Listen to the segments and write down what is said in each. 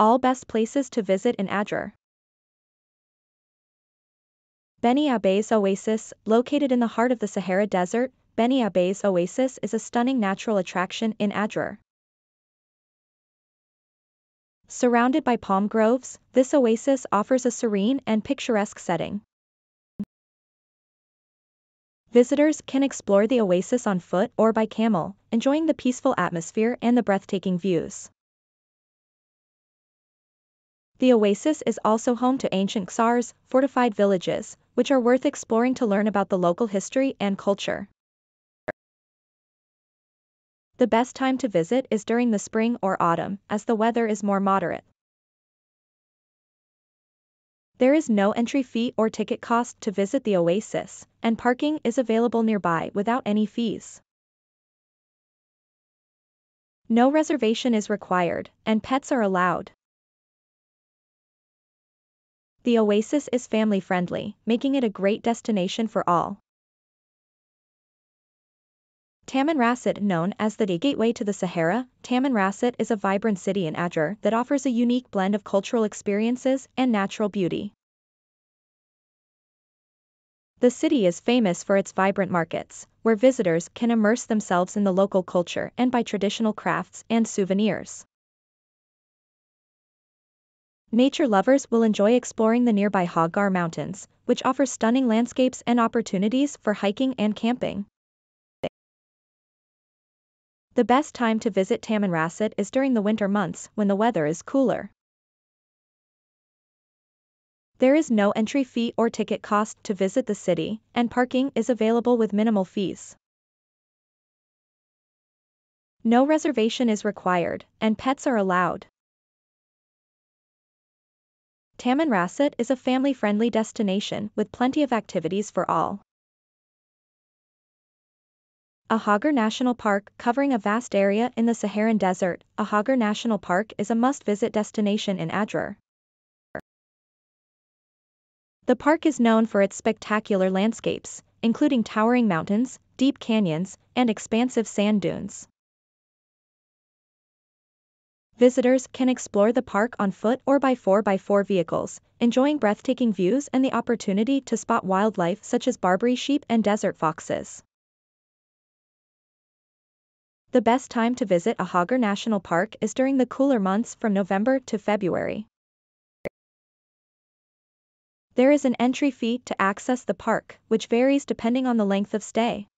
All best places to visit in Adrar. Beni Abbes Oasis, located in the heart of the Sahara Desert, Beni Abbes Oasis is a stunning natural attraction in Adrar. Surrounded by palm groves, this oasis offers a serene and picturesque setting. Visitors can explore the oasis on foot or by camel, enjoying the peaceful atmosphere and the breathtaking views. The oasis is also home to ancient ksars, fortified villages, which are worth exploring to learn about the local history and culture. The best time to visit is during the spring or autumn, as the weather is more moderate. There is no entry fee or ticket cost to visit the oasis, and parking is available nearby without any fees. No reservation is required, and pets are allowed. The oasis is family-friendly, making it a great destination for all. Tamanrasset known as the gateway to the Sahara, Tamanrasset is a vibrant city in Adrar that offers a unique blend of cultural experiences and natural beauty. The city is famous for its vibrant markets, where visitors can immerse themselves in the local culture and buy traditional crafts and souvenirs. Nature lovers will enjoy exploring the nearby Hoggar Mountains, which offer stunning landscapes and opportunities for hiking and camping. The best time to visit Tamanrasset is during the winter months when the weather is cooler. There is no entry fee or ticket cost to visit the city, and parking is available with minimal fees. No reservation is required, and pets are allowed. Tamanrasset is a family-friendly destination with plenty of activities for all. Ahaggar National Park, covering a vast area in the Saharan Desert, Ahaggar National Park is a must-visit destination in Adrar. The park is known for its spectacular landscapes, including towering mountains, deep canyons, and expansive sand dunes. Visitors can explore the park on foot or by 4x4 vehicles, enjoying breathtaking views and the opportunity to spot wildlife such as Barbary sheep and desert foxes. The best time to visit Ahaggar National Park is during the cooler months from November to February. There is an entry fee to access the park, which varies depending on the length of stay.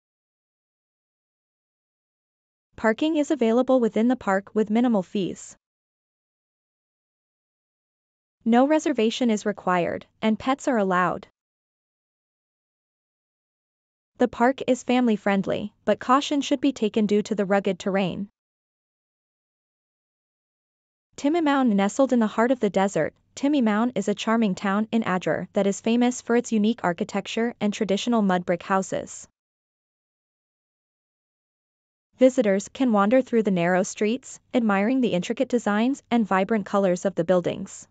Parking is available within the park with minimal fees. No reservation is required, and pets are allowed. The park is family-friendly, but caution should be taken due to the rugged terrain. Timimoun nestled in the heart of the desert, Timimoun is a charming town in Adrar that is famous for its unique architecture and traditional mud brick houses. Visitors can wander through the narrow streets, admiring the intricate designs and vibrant colors of the buildings.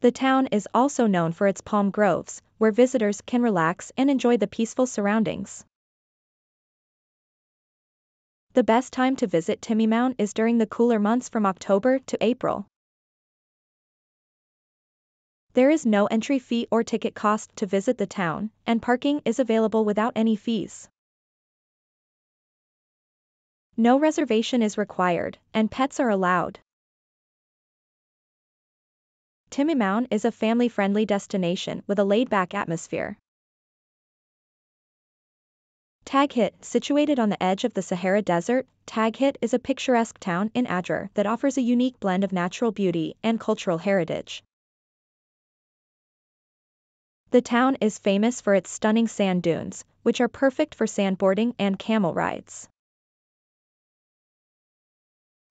The town is also known for its palm groves, where visitors can relax and enjoy the peaceful surroundings. The best time to visit Timimoun is during the cooler months from October to April. There is no entry fee or ticket cost to visit the town, and parking is available without any fees. No reservation is required, and pets are allowed. Timimoun is a family-friendly destination with a laid-back atmosphere. Taghit, situated on the edge of the Sahara Desert, Taghit is a picturesque town in Adrar that offers a unique blend of natural beauty and cultural heritage. The town is famous for its stunning sand dunes, which are perfect for sandboarding and camel rides.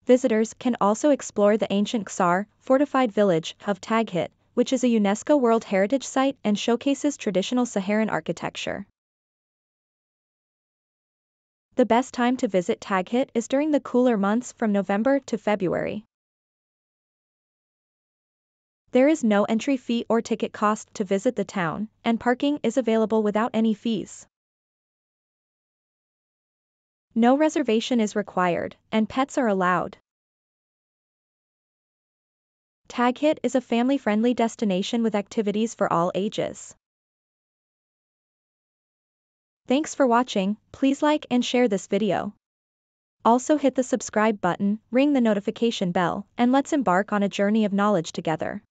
Visitors can also explore the ancient Ksar, fortified village, of Taghit, which is a UNESCO World Heritage Site and showcases traditional Saharan architecture. The best time to visit Taghit is during the cooler months from November to February. There is no entry fee or ticket cost to visit the town, and parking is available without any fees. No reservation is required, and pets are allowed. Taghit is a family-friendly destination with activities for all ages. Thanks for watching, please like and share this video. Also hit the subscribe button, ring the notification bell, and let's embark on a journey of knowledge together.